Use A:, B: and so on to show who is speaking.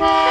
A: Bye.